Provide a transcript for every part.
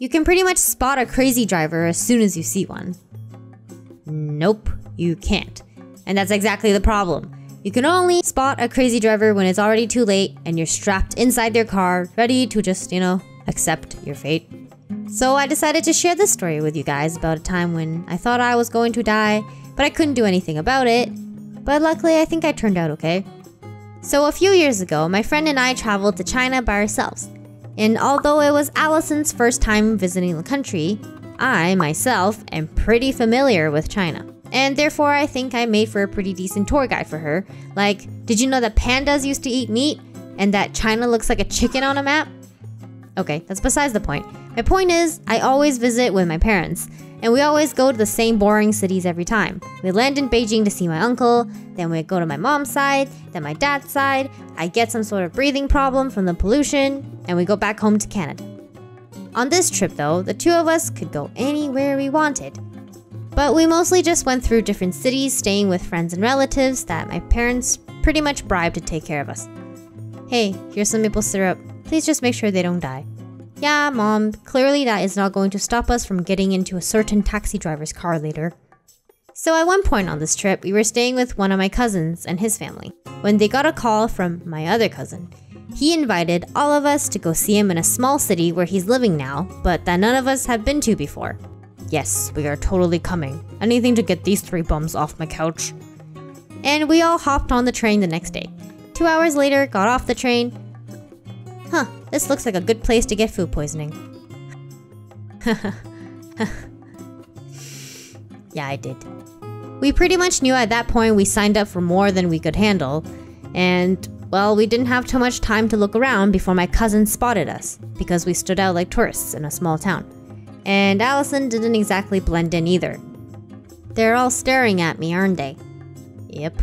you can pretty much spot a crazy driver as soon as you see one. Nope, you can't. And that's exactly the problem. You can only spot a crazy driver when it's already too late and you're strapped inside their car, ready to just, you know, accept your fate. So I decided to share this story with you guys about a time when I thought I was going to die, but I couldn't do anything about it. But luckily, I think I turned out okay. So a few years ago, my friend and I traveled to China by ourselves. And although it was Allison's first time visiting the country, I, myself, am pretty familiar with China. And therefore, I think I made for a pretty decent tour guide for her. Like, did you know that pandas used to eat meat? And that China looks like a chicken on a map? Okay, that's besides the point. My point is, I always visit with my parents, and we always go to the same boring cities every time. We land in Beijing to see my uncle, then we go to my mom's side, then my dad's side, I get some sort of breathing problem from the pollution, and we go back home to Canada. On this trip though, the two of us could go anywhere we wanted. But we mostly just went through different cities, staying with friends and relatives that my parents pretty much bribed to take care of us. Hey, here's some maple syrup. Please just make sure they don't die. Yeah, mom, clearly that is not going to stop us from getting into a certain taxi driver's car later. So at one point on this trip, we were staying with one of my cousins and his family when they got a call from my other cousin. He invited all of us to go see him in a small city where he's living now, but that none of us have been to before. Yes, we are totally coming. Anything to get these three bums off my couch. And we all hopped on the train the next day. Two hours later, got off the train. Huh, this looks like a good place to get food poisoning. yeah, I did. We pretty much knew at that point we signed up for more than we could handle, and well, we didn't have too much time to look around before my cousin spotted us, because we stood out like tourists in a small town. And Allison didn't exactly blend in either. They're all staring at me, aren't they? Yep.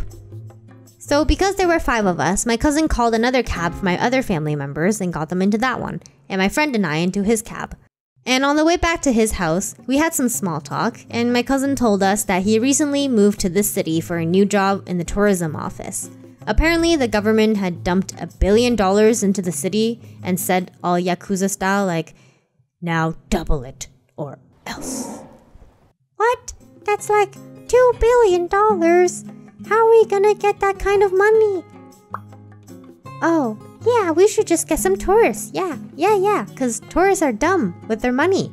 So, because there were five of us, my cousin called another cab for my other family members and got them into that one, and my friend and I into his cab. And on the way back to his house, we had some small talk, and my cousin told us that he recently moved to this city for a new job in the tourism office. Apparently, the government had dumped a billion dollars into the city and said, all Yakuza style, like, now double it or else. What? That's like two billion dollars. How are we gonna get that kind of money? Oh, yeah, we should just get some tourists. Yeah, yeah, yeah, because tourists are dumb with their money.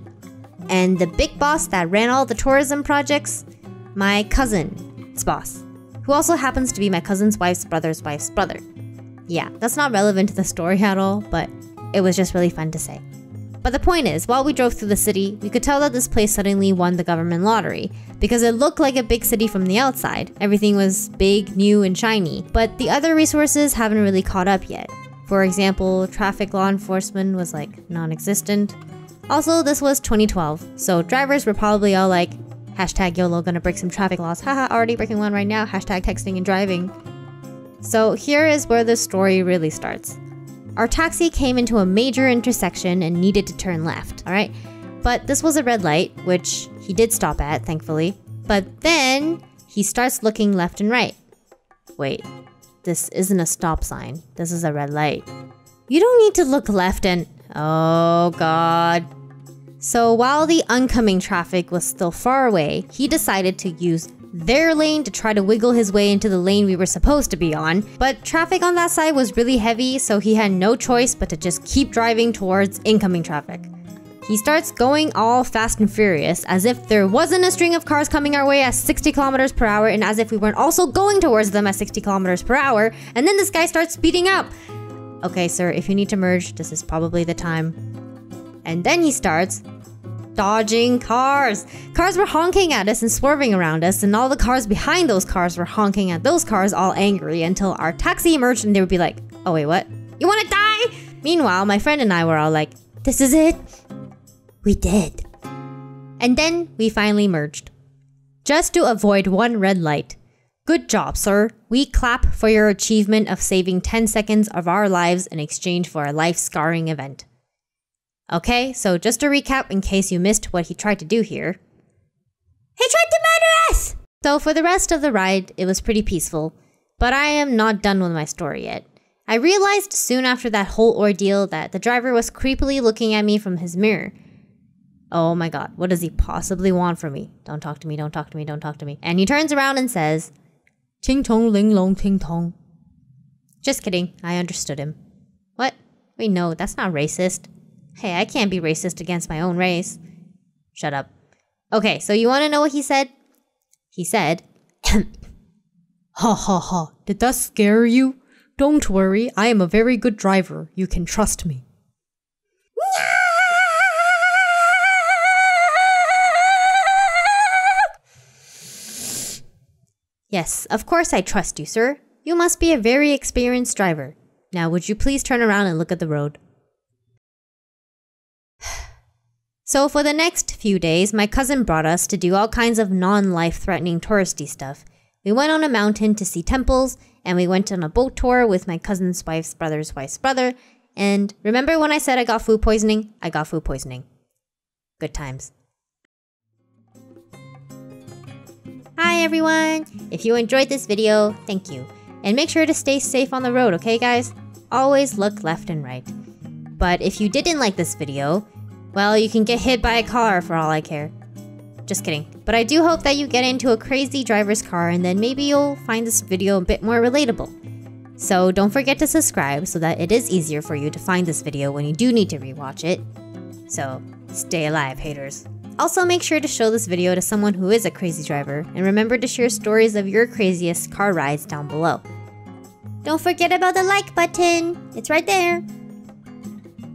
And the big boss that ran all the tourism projects? My cousin's boss, who also happens to be my cousin's wife's brother's wife's brother. Yeah, that's not relevant to the story at all, but it was just really fun to say. But the point is, while we drove through the city, we could tell that this place suddenly won the government lottery because it looked like a big city from the outside. Everything was big, new, and shiny. But the other resources haven't really caught up yet. For example, traffic law enforcement was like non existent. Also, this was 2012, so drivers were probably all like, hashtag YOLO gonna break some traffic laws, haha, already breaking one right now, hashtag texting and driving. So here is where the story really starts. Our taxi came into a major intersection and needed to turn left, alright? But this was a red light, which he did stop at, thankfully. But then he starts looking left and right. Wait, this isn't a stop sign. This is a red light. You don't need to look left and. Oh god. So while the oncoming traffic was still far away, he decided to use their lane to try to wiggle his way into the lane we were supposed to be on. But traffic on that side was really heavy, so he had no choice but to just keep driving towards incoming traffic. He starts going all fast and furious, as if there wasn't a string of cars coming our way at 60 kilometers per hour, and as if we weren't also going towards them at 60 kilometers per hour, and then this guy starts speeding up. Okay, sir, if you need to merge, this is probably the time. And then he starts dodging cars. Cars were honking at us and swerving around us, and all the cars behind those cars were honking at those cars, all angry, until our taxi emerged and they would be like, oh, wait, what? You wanna die? Meanwhile, my friend and I were all like, this is it. We did. And then we finally merged. Just to avoid one red light. Good job, sir. We clap for your achievement of saving 10 seconds of our lives in exchange for a life scarring event. Okay, so just to recap in case you missed what he tried to do here. He tried to murder us! So for the rest of the ride, it was pretty peaceful. But I am not done with my story yet. I realized soon after that whole ordeal that the driver was creepily looking at me from his mirror. Oh my god, what does he possibly want from me? Don't talk to me, don't talk to me, don't talk to me. And he turns around and says, Ting tong ling long ting tong. Just kidding, I understood him. What? Wait, no, that's not racist. Hey, I can't be racist against my own race. Shut up. Okay, so you want to know what he said? He said, Ha ha ha, did that scare you? Don't worry, I am a very good driver. You can trust me. Yes, of course I trust you, sir. You must be a very experienced driver. Now, would you please turn around and look at the road? So, for the next few days, my cousin brought us to do all kinds of non life threatening touristy stuff. We went on a mountain to see temples, and we went on a boat tour with my cousin's wife's brother's wife's brother. And remember when I said I got food poisoning? I got food poisoning. Good times. Hi everyone! If you enjoyed this video, thank you. And make sure to stay safe on the road, okay guys? Always look left and right. But if you didn't like this video, well, you can get hit by a car for all I care. Just kidding. But I do hope that you get into a crazy driver's car and then maybe you'll find this video a bit more relatable. So don't forget to subscribe so that it is easier for you to find this video when you do need to rewatch it. So stay alive, haters. Also make sure to show this video to someone who is a crazy driver and remember to share stories of your craziest car rides down below. Don't forget about the like button, it's right there.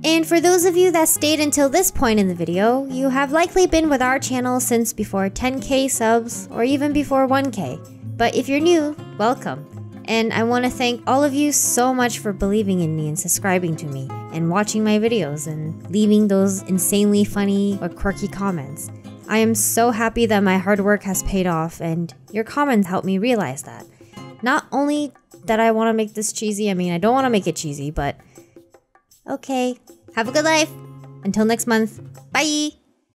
And for those of you that stayed until this point in the video, you have likely been with our channel since before 10k subs or even before 1k. But if you're new, welcome. And I want to thank all of you so much for believing in me and subscribing to me and watching my videos and leaving those insanely funny or quirky comments. I am so happy that my hard work has paid off and your comments helped me realize that. Not only that I want to make this cheesy, I mean, I don't want to make it cheesy, but Okay. Have a good life. Until next month. Bye.